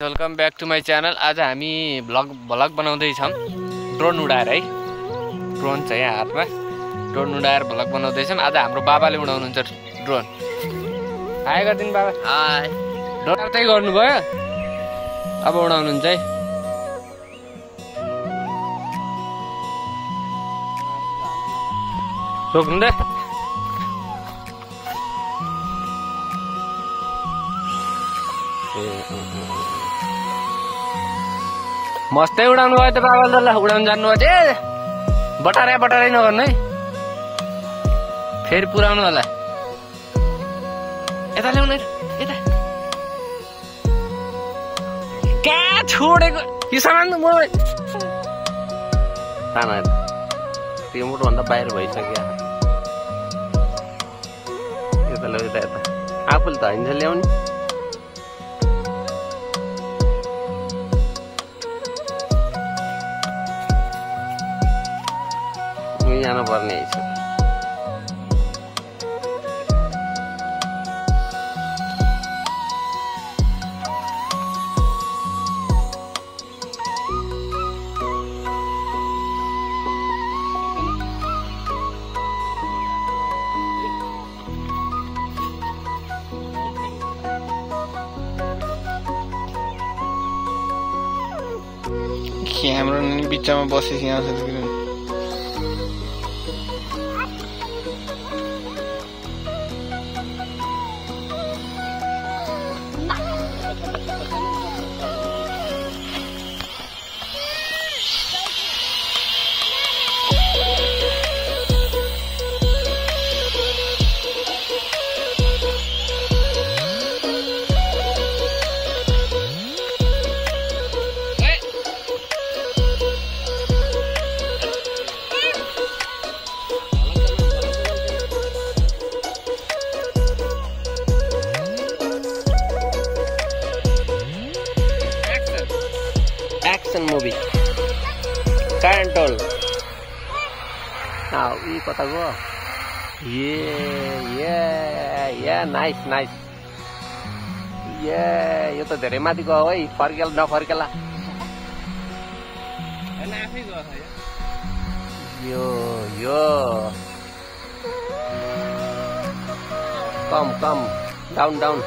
Welcome back to my channel. आज हामी vlog vlog बनाउँदैछौँ। Drone उडाएर है। ड्रोन छ यहाँ हातमा। ड्रोन उडाएर भ्लग बनाउँदैछौँ। आज हाम्रो बाबाले उडाउनुहुन्छ ड्रोन। हाई गरिदिनु बाबा। हाई ड्रोन त्यही गर्नुभयो? अब उडाउनुहुन्छ है। रोक्नु दे मस्तै उडाउनु भयो त बाबाले त ल उडाउनु जान्नु ए बटारे बटारै नगर्नु है। फेरि पुऱ्याउनु होला। यता ल्याउनु यता कहाँ छोडेको? यो सामान म तामा रिमोटभन्दा बाहिर भइसक्यो। यता ल्याउ यता यता। आफूले त होइन ल्याउने। जानुपर्ने रहेछ नि बिचमा बसेको यहाँ एक्सन मुभी क्यारेन्टोल यी कता गयो ए ए ए नाइस नाइस ए यो त धेरै माथि गयो है फर्केला नफर्केला यो यो come come down down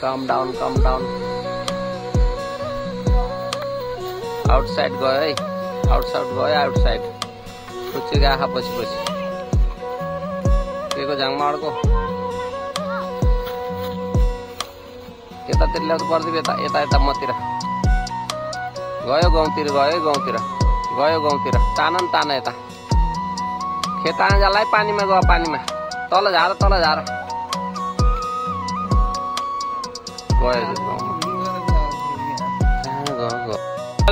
come down come down outside गयो है। आउटसाइड गयो आउटसाइड खुच्ची आँखा पछि पछि के को। झाङमा अड्को यतातिर ल्याउनु पर्दैन यता यता मतिर गयो गाउँतिर गयो गाउँतिर गयो गाउँतिर तान न तान यता खेताङ्गालाई पानीमा गयो पानीमा तल झार तल झार गयो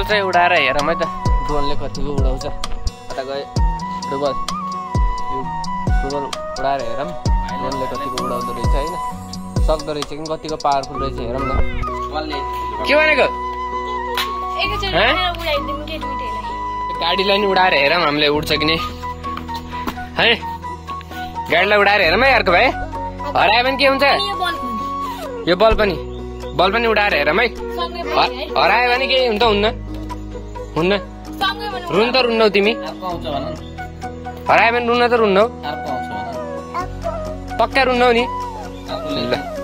चाहिँ उडाएर हेरौँ है त। ड्रोनले कतिको उडाउँछ। यता गयो डुबल डुबल उडाएर हेरौँ। ड्रोनले कतिको उडाउँदो रहेछ होइन। सक्दो रहेछ कि कतिको पावरफुल रहेछ हेरौँ न। के भनेको? गाडीलाई नि उडाएर हेरौँ हामीले उड्छ कि नि। है? गाडीलाई उडाएर हेरौँ है अर्को भाइ। हरायो भने के हुन्छ? यो बल पनि। बल पनि उडाएर हेरौँ है हरायो भने केही हुन्छ हुन्न। हुन्न। रुन त रुन्नौ तिमी। हरायो भने रुन्न त रुन्नौ। पक्का रुन्नौ नि? ल।